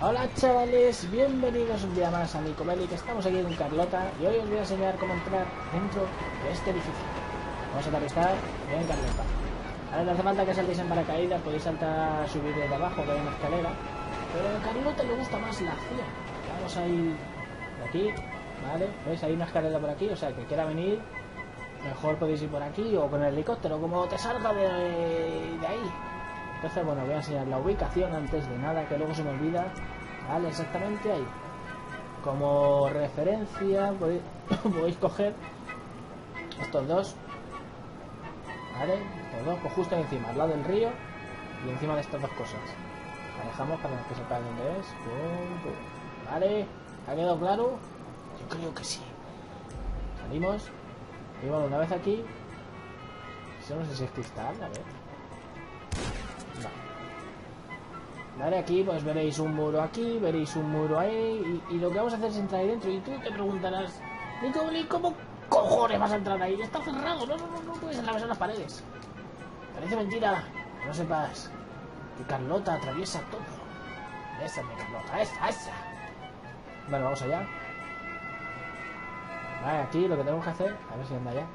Hola chavales, bienvenidos un día más a que estamos aquí con Carlota y hoy os voy a enseñar cómo entrar dentro de este edificio. Vamos a aterrizar, bien Carlota. Ahora no hace falta que saltéis en paracaídas, podéis saltar, subir desde abajo, que hay una escalera, pero a Carlota le gusta más la acción. Vamos a ir de aquí, ¿vale? ¿Veis? Hay una escalera por aquí, o sea, que quiera venir, mejor podéis ir por aquí o con el helicóptero, como te salga de, de ahí. Entonces, bueno, voy a enseñar la ubicación antes de nada, que luego se me olvida. Vale, exactamente ahí. Como referencia podéis, coger estos dos. Vale, estos dos, pues justo encima, al lado del río y encima de estas dos cosas. La dejamos para que sepáis dónde es. Vale, ¿ha quedado claro? Creo que sí. Salimos. Y bueno, una vez aquí. Yo no sé si es cristal, a ver. Vale, aquí pues veréis un muro aquí, veréis un muro ahí, y, lo que vamos a hacer es entrar ahí dentro. Y tú te preguntarás, Nico, ¿cómo cojones vas a entrar ahí? Está cerrado, no, no, no, no puedes atravesar las paredes. Parece mentira, no sepas que Carlota atraviesa todo. Esa es mi Carlota, esa, esa. Bueno, vamos allá. Aquí lo que tenemos que hacer, a ver si anda ya.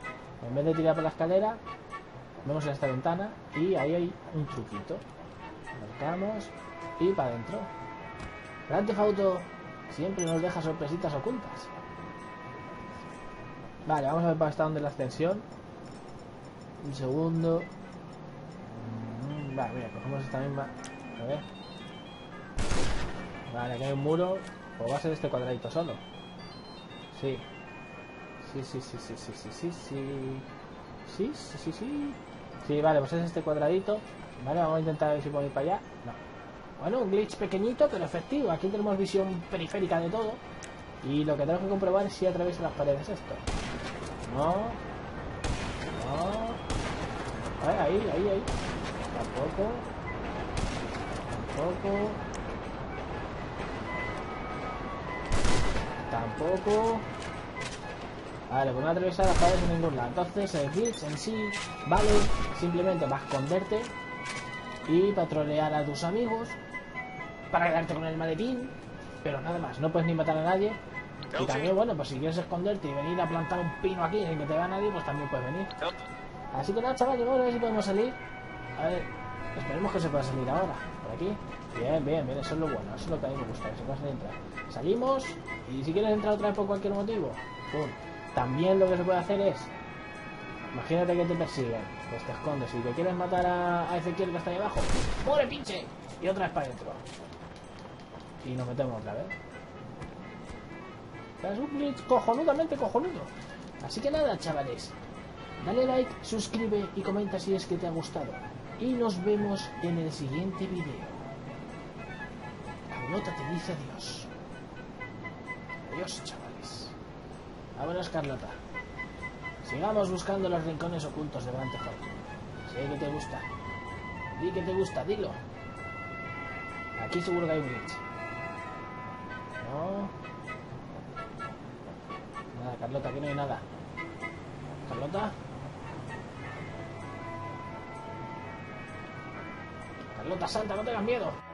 En vez de tirar por la escalera, vemos en esta ventana y ahí hay un truquito. Marcamos y para adentro. Grand Theft siempre nos deja sorpresitas ocultas. Vale, vamos a ver para hasta dónde la ascensión. Un segundo. Mm, vale, mira, cogemos esta misma. A ver. Vale, aquí hay un muro. O va a ser este cuadradito solo. Sí. Sí, sí, sí, sí, sí, sí, sí, sí. Sí, sí, sí, sí. Sí, vale, pues es este cuadradito. Vale, vamos a intentar ver si puedo ir para allá. No. Bueno, un glitch pequeñito, pero efectivo. Aquí tenemos visión periférica de todo. Y lo que tenemos que comprobar es si atraviesa las paredes esto. No. No. Ahí, ahí, ahí, ahí. Tampoco. Tampoco. Tampoco. Vale, pues no atravesar las paredes en ningún lado. Entonces el glitch en sí, vale, simplemente va a esconderte y patrolear a tus amigos para quedarte con el maletín, pero nada más, no puedes ni matar a nadie. Y también, bueno, pues si quieres esconderte y venir a plantar un pino aquí sin que te vea nadie, pues también puedes venir. Así que nada, chaval, vamos a ver si podemos salir. A ver, esperemos que se pueda salir ahora. Por aquí. Bien, bien, bien, eso es lo bueno, eso es lo que a mí me gusta, que se pueda entrar. Salimos y si quieres entrar otra vez por cualquier motivo, También lo que se puede hacer es Imagínate que te persiguen, pues te escondes. Si te quieres matar a, a Ezequiel que está ahí abajo, ¡muere pinche! Y otra vez para adentro. Y nos metemos otra vez. Es un glitch cojonudamente cojonudo. Así que nada, chavales. Dale like, suscribe y comenta si es que te ha gustado. Y nos vemos en el siguiente video. Carlota te dice adiós. Adiós, chavales. Vámonos, Carlota. Sigamos buscando los rincones ocultos de Grand Theft Sé que te gusta. Di que te gusta, dilo. Aquí seguro que hay un glitch. No. Nada, Carlota, aquí no hay nada. Carlota. Carlota Santa, no tengas miedo.